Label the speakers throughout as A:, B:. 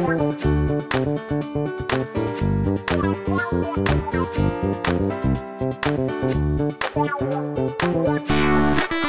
A: Thank you.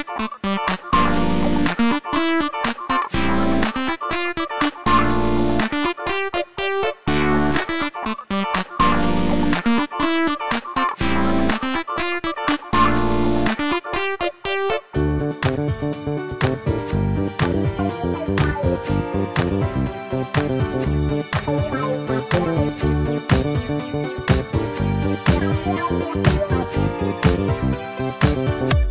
A: We'll be